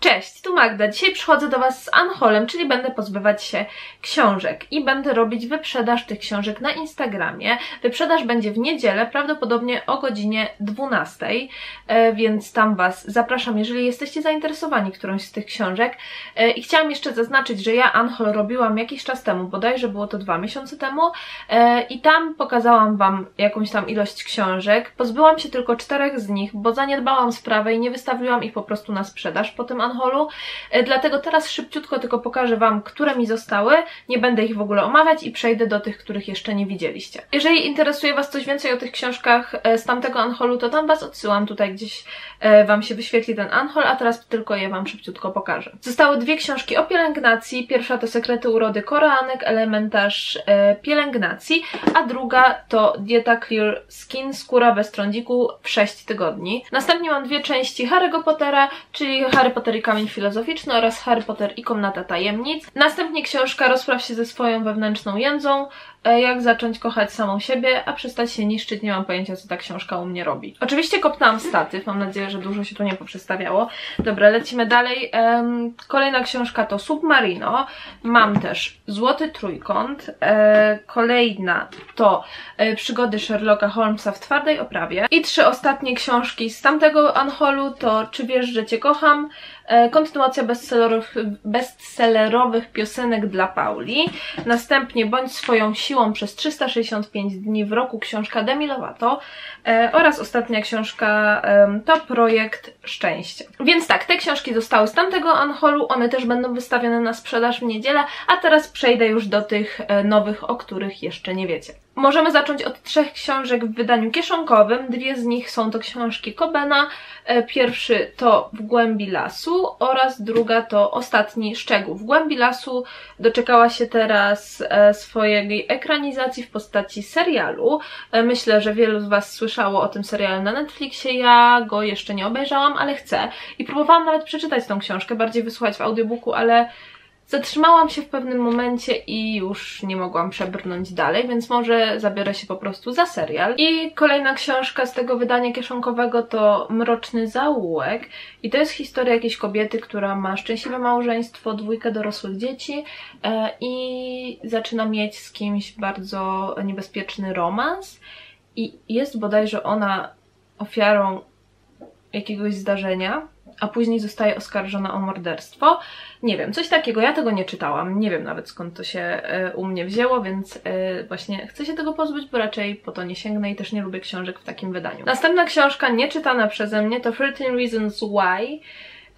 Cześć, tu Magda. Dzisiaj przychodzę do Was z Anholem, czyli będę pozbywać się książek i będę robić wyprzedaż tych książek na Instagramie. Wyprzedaż będzie w niedzielę, prawdopodobnie o godzinie 12, e, więc tam Was zapraszam, jeżeli jesteście zainteresowani którąś z tych książek. E, I chciałam jeszcze zaznaczyć, że ja Anhol robiłam jakiś czas temu, bodajże było to dwa miesiące temu e, i tam pokazałam Wam jakąś tam ilość książek. Pozbyłam się tylko czterech z nich, bo zaniedbałam sprawę i nie wystawiłam ich po prostu na sprzedaż po tym Anholu, e, dlatego teraz szybciutko tylko pokażę Wam, które mi zostały, nie będę ich w ogóle omawiać i przejdę do tych, których jeszcze nie widzieliście. Jeżeli interesuje Was coś więcej o tych książkach e, z tamtego Anholu, to tam Was odsyłam, tutaj gdzieś e, Wam się wyświetli ten Anhol, a teraz tylko je Wam szybciutko pokażę. Zostały dwie książki o pielęgnacji, pierwsza to Sekrety urody koreanek, elementarz pielęgnacji, a druga to Dieta Clear Skin, skóra bez trądziku w 6 tygodni. Następnie mam dwie części Harry'ego Pottera, czyli Harry Potter Kamień Filozoficzny oraz Harry Potter i Komnata Tajemnic. Następnie książka Rozpraw się ze swoją wewnętrzną jędzą, e, jak zacząć kochać samą siebie, a przestać się niszczyć, nie mam pojęcia co ta książka u mnie robi. Oczywiście kopnęłam statyw, mam nadzieję, że dużo się tu nie poprzestawiało. Dobra, lecimy dalej. Kolejna książka to Submarino, mam też Złoty Trójkąt, e, kolejna to e, Przygody Sherlocka Holmesa w twardej oprawie i trzy ostatnie książki z tamtego Anholu to Czy wiesz, że cię kocham, kontynuacja bestsellerowych, bestsellerowych piosenek dla Pauli. Następnie Bądź swoją siłą przez 365 dni w roku książka Demi Lovato e, oraz ostatnia książka to Projekt Szczęścia. Więc tak, te książki zostały z tamtego Anholu, one też będą wystawione na sprzedaż w niedzielę, a teraz przejdę już do tych e, nowych, o których jeszcze nie wiecie. Możemy zacząć od trzech książek w wydaniu kieszonkowym. Dwie z nich są to książki Kobena. E, pierwszy to W głębi lasu oraz druga to Ostatni szczegół. W głębi lasu doczekała się teraz e, swojej ekranizacji w postaci serialu. E, myślę, że wielu z Was słyszało o tym serialu na Netflixie. Ja go jeszcze nie obejrzałam, ale chcę. I próbowałam nawet przeczytać tą książkę, bardziej wysłuchać w audiobooku, ale Zatrzymałam się w pewnym momencie i już nie mogłam przebrnąć dalej, więc może zabiorę się po prostu za serial. I kolejna książka z tego wydania kieszonkowego to Mroczny Zaułek. I to jest historia jakiejś kobiety, która ma szczęśliwe małżeństwo, dwójkę dorosłych dzieci e, i zaczyna mieć z kimś bardzo niebezpieczny romans. I jest bodajże ona ofiarą jakiegoś zdarzenia, a później zostaje oskarżona o morderstwo. Nie wiem, coś takiego, ja tego nie czytałam, nie wiem nawet skąd to się e, u mnie wzięło, więc e, właśnie chcę się tego pozbyć, bo raczej po to nie sięgnę i też nie lubię książek w takim wydaniu. Następna książka, nieczytana przeze mnie, to 13 Reasons Why.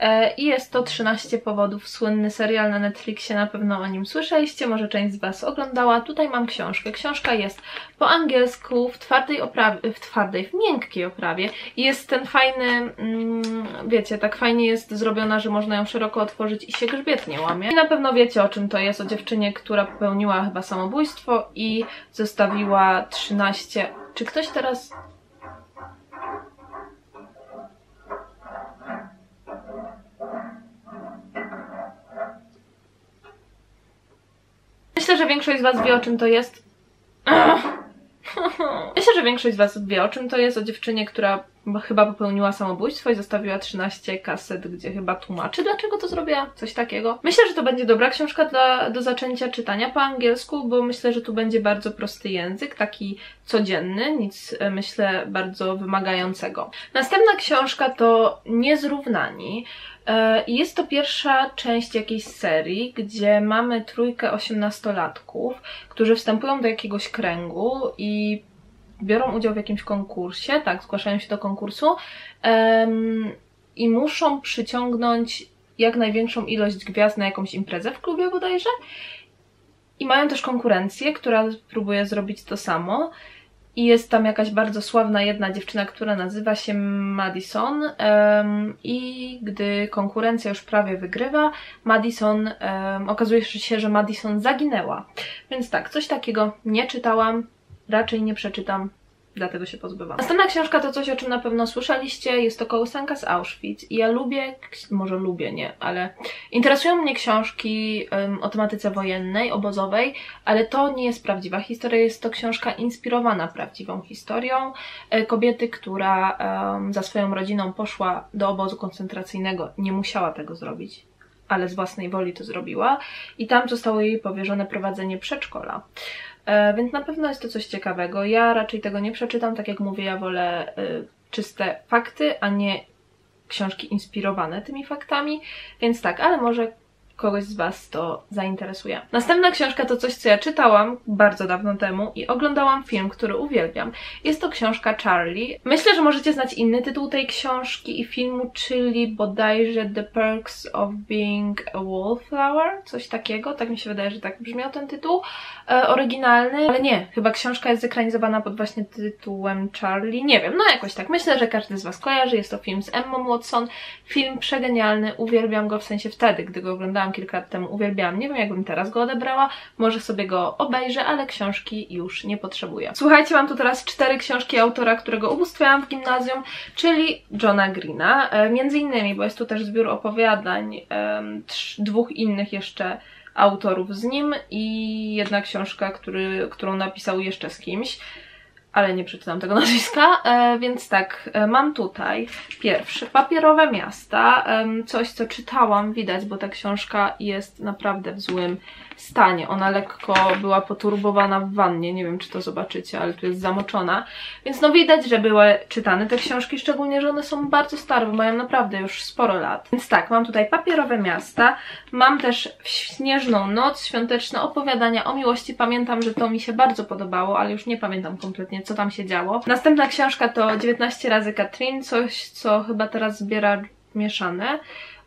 E, I jest to 13 powodów, słynny serial na Netflixie, na pewno o nim słyszeliście, może część z Was oglądała. Tutaj mam książkę. Książka jest po angielsku, w twardej oprawie, w twardej, w miękkiej oprawie i jest ten fajny, mm, wiecie, tak fajnie jest zrobiona, że można ją szeroko otworzyć i się grzbiet nie łamie. I na pewno wiecie o czym to jest, o dziewczynie, która popełniła chyba samobójstwo i zostawiła 13... Czy ktoś teraz że większość z Was wie o czym to jest. Myślę, że większość z Was wie o czym to jest. O dziewczynie, która chyba popełniła samobójstwo i zostawiła 13 kaset, gdzie chyba tłumaczy, dlaczego to zrobiła. Coś takiego. Myślę, że to będzie dobra książka dla, do zaczęcia czytania po angielsku, bo myślę, że tu będzie bardzo prosty język, taki codzienny, nic e, myślę bardzo wymagającego. Następna książka to Niezrównani. E, jest to pierwsza część jakiejś serii, gdzie mamy trójkę osiemnastolatków, którzy wstępują do jakiegoś kręgu i biorą udział w jakimś konkursie, tak, zgłaszają się do konkursu um, i muszą przyciągnąć jak największą ilość gwiazd na jakąś imprezę w klubie bodajże. I mają też konkurencję, która próbuje zrobić to samo. I jest tam jakaś bardzo sławna jedna dziewczyna, która nazywa się Madison um, i gdy konkurencja już prawie wygrywa, Madison, um, okazuje się, że Madison zaginęła. Więc tak, coś takiego nie czytałam, raczej nie przeczytam, dlatego się pozbywam. Następna książka to coś, o czym na pewno słyszeliście, jest to Kołysanka z Auschwitz. I ja lubię, może lubię, nie, ale interesują mnie książki um, o tematyce wojennej, obozowej, ale to nie jest prawdziwa historia, jest to książka inspirowana prawdziwą historią e, kobiety, która um, za swoją rodziną poszła do obozu koncentracyjnego, nie musiała tego zrobić, ale z własnej woli to zrobiła i tam zostało jej powierzone prowadzenie przedszkola. E, więc na pewno jest to coś ciekawego. Ja raczej tego nie przeczytam, tak jak mówię, ja wolę y, czyste fakty, a nie książki inspirowane tymi faktami, więc tak, ale może kogoś z Was to zainteresuje. Następna książka to coś, co ja czytałam bardzo dawno temu i oglądałam film, który uwielbiam. Jest to książka Charlie. Myślę, że możecie znać inny tytuł tej książki i filmu, czyli bodajże The Perks of Being a Wallflower, coś takiego, tak mi się wydaje, że tak brzmiał ten tytuł e, oryginalny, ale nie, chyba książka jest zekranizowana pod właśnie tytułem Charlie, nie wiem, no jakoś tak. Myślę, że każdy z Was kojarzy, jest to film z Emma Watson, film przegenialny, uwielbiam go w sensie wtedy, gdy go oglądałam kilka lat temu, uwielbiałam. Nie wiem, jakbym teraz go odebrała. Może sobie go obejrzę, ale książki już nie potrzebuję. Słuchajcie, mam tu teraz cztery książki autora, którego ubóstwiałam w gimnazjum, czyli Johna Greena. E, między innymi, bo jest tu też zbiór opowiadań dwóch innych jeszcze autorów z nim i jedna książka, który, którą napisał jeszcze z kimś ale nie przeczytam tego nazwiska, e, więc tak, e, mam tutaj pierwszy, Papierowe Miasta, coś co czytałam, widać, bo ta książka jest naprawdę w złym stanie. Ona lekko była poturbowana w wannie, nie wiem czy to zobaczycie, ale tu jest zamoczona. Więc no widać, że były czytane te książki, szczególnie, że one są bardzo stare, bo mają naprawdę już sporo lat. Więc tak, mam tutaj papierowe miasta, mam też śnieżną noc, świąteczne opowiadania o miłości. Pamiętam, że to mi się bardzo podobało, ale już nie pamiętam kompletnie, co tam się działo. Następna książka to 19 razy Katrin, coś, co chyba teraz zbiera mieszane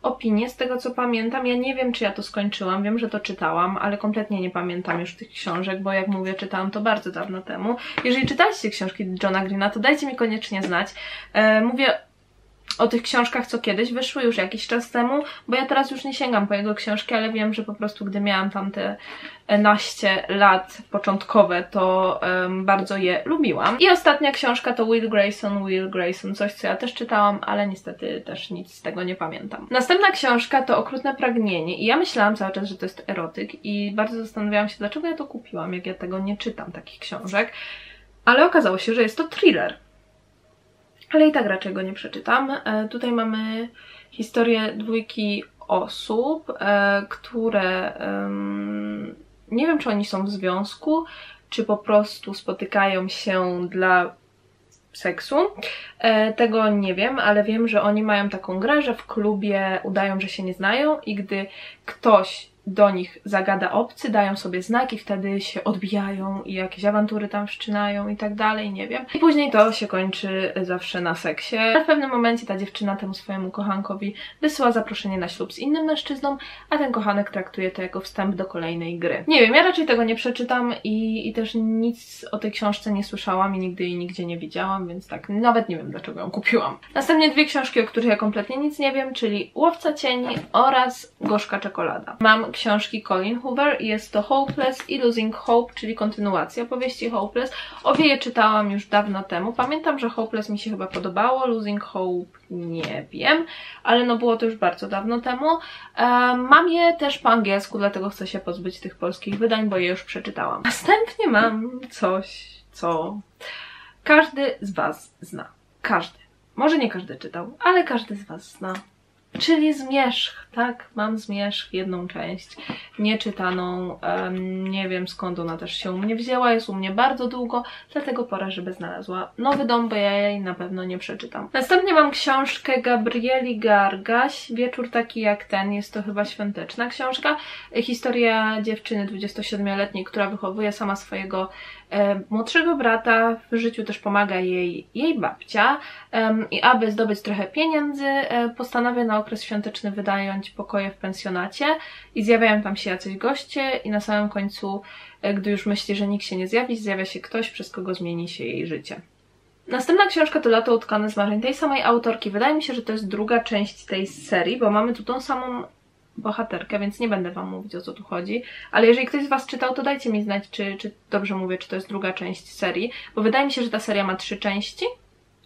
opinie, z tego co pamiętam. Ja nie wiem, czy ja to skończyłam, wiem, że to czytałam, ale kompletnie nie pamiętam już tych książek, bo jak mówię, czytałam to bardzo dawno temu. Jeżeli czytaliście książki Johna Greena, to dajcie mi koniecznie znać. E, mówię o tych książkach, co kiedyś wyszły już jakiś czas temu, bo ja teraz już nie sięgam po jego książki, ale wiem, że po prostu gdy miałam tam te naście lat początkowe, to um, bardzo je lubiłam. I ostatnia książka to Will Grayson, Will Grayson, coś co ja też czytałam, ale niestety też nic z tego nie pamiętam. Następna książka to Okrutne Pragnienie i ja myślałam cały czas, że to jest erotyk i bardzo zastanawiałam się, dlaczego ja to kupiłam, jak ja tego nie czytam, takich książek. Ale okazało się, że jest to thriller ale i tak raczej go nie przeczytam. E, tutaj mamy historię dwójki osób, e, które nie wiem, czy oni są w związku, czy po prostu spotykają się dla seksu. E, tego nie wiem, ale wiem, że oni mają taką grę, że w klubie udają, że się nie znają i gdy ktoś do nich zagada obcy, dają sobie znaki, wtedy się odbijają i jakieś awantury tam wszczynają i tak dalej, nie wiem. I później to się kończy zawsze na seksie. W pewnym momencie ta dziewczyna temu swojemu kochankowi wysyła zaproszenie na ślub z innym mężczyzną, a ten kochanek traktuje to jako wstęp do kolejnej gry. Nie wiem, ja raczej tego nie przeczytam i, i też nic o tej książce nie słyszałam i nigdy jej nigdzie nie widziałam, więc tak, nawet nie wiem dlaczego ją kupiłam. Następnie dwie książki, o których ja kompletnie nic nie wiem, czyli Łowca Cieni oraz Gorzka Czekolada. Mam książki Colin Hoover. Jest to Hopeless i Losing Hope, czyli kontynuacja powieści Hopeless. Obie je czytałam już dawno temu. Pamiętam, że Hopeless mi się chyba podobało, Losing Hope nie wiem, ale no było to już bardzo dawno temu. mam je też po angielsku, dlatego chcę się pozbyć tych polskich wydań, bo je już przeczytałam. Następnie mam coś, co każdy z Was zna. Każdy. Może nie każdy czytał, ale każdy z Was zna. Czyli Zmierzch, tak? Mam Zmierzch, jedną część nieczytaną. Um, nie wiem skąd ona też się u mnie wzięła, jest u mnie bardzo długo, dlatego pora, żeby znalazła nowy dom, bo ja jej na pewno nie przeczytam. Następnie mam książkę Gabrieli Gargaś, Wieczór taki jak ten, jest to chyba świąteczna książka. Historia dziewczyny 27-letniej, która wychowuje sama swojego E, młodszego brata, w życiu też pomaga jej jej babcia i aby zdobyć trochę pieniędzy, e, postanawia na okres świąteczny wynająć pokoje w pensjonacie i zjawiają tam się jacyś goście i na samym końcu, e, gdy już myśli, że nikt się nie zjawi, zjawia się ktoś, przez kogo zmieni się jej życie. Następna książka to Lato utkane z marzeń tej samej autorki. Wydaje mi się, że to jest druga część tej serii, bo mamy tu tą samą bohaterkę, więc nie będę Wam mówić o co tu chodzi. Ale jeżeli ktoś z Was czytał, to dajcie mi znać, czy, czy dobrze mówię, czy to jest druga część serii, bo wydaje mi się, że ta seria ma trzy części.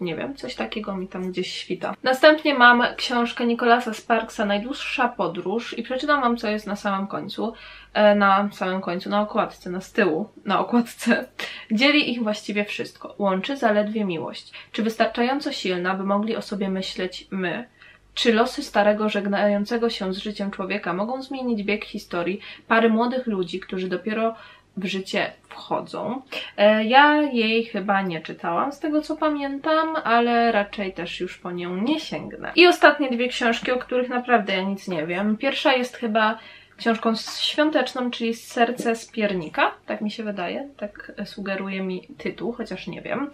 Nie wiem, coś takiego mi tam gdzieś świta. Następnie mam książkę Nicolasa Sparksa Najdłuższa podróż i przeczytam Wam, co jest na samym końcu. E, na samym końcu, na okładce, na z tyłu, na okładce. Dzieli ich właściwie wszystko. Łączy zaledwie miłość. Czy wystarczająco silna, by mogli o sobie myśleć my? Czy losy starego, żegnającego się z życiem człowieka mogą zmienić bieg historii pary młodych ludzi, którzy dopiero w życie wchodzą. E, ja jej chyba nie czytałam z tego co pamiętam, ale raczej też już po nią nie sięgnę. I ostatnie dwie książki, o których naprawdę ja nic nie wiem. Pierwsza jest chyba książką świąteczną, czyli Serce z piernika, tak mi się wydaje, tak sugeruje mi tytuł, chociaż nie wiem.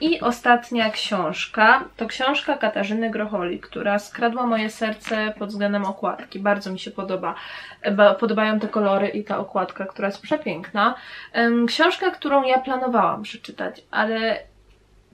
I ostatnia książka to książka Katarzyny Grocholi, która skradła moje serce pod względem okładki. Bardzo mi się podoba. Podobają te kolory i ta okładka, która jest przepiękna. Książka, którą ja planowałam przeczytać, ale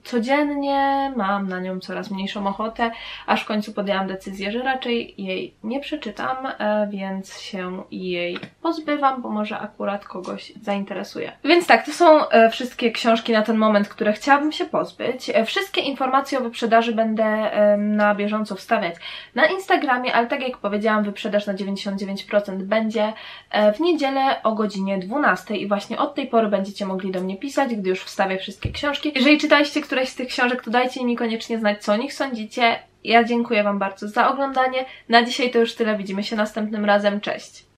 codziennie, mam na nią coraz mniejszą ochotę, aż w końcu podjęłam decyzję, że raczej jej nie przeczytam, e, więc się jej pozbywam, bo może akurat kogoś zainteresuje. Więc tak, to są e, wszystkie książki na ten moment, które chciałabym się pozbyć. E, wszystkie informacje o wyprzedaży będę na bieżąco wstawiać na Instagramie, ale tak jak powiedziałam, wyprzedaż na 99% będzie w niedzielę o godzinie 12 i właśnie od tej pory będziecie mogli do mnie pisać, gdy już wstawię wszystkie książki. Jeżeli czytaliście któreś z tych książek, to dajcie mi koniecznie znać, co o nich sądzicie. Ja dziękuję Wam bardzo za oglądanie. Na dzisiaj to już tyle. Widzimy się następnym razem. Cześć!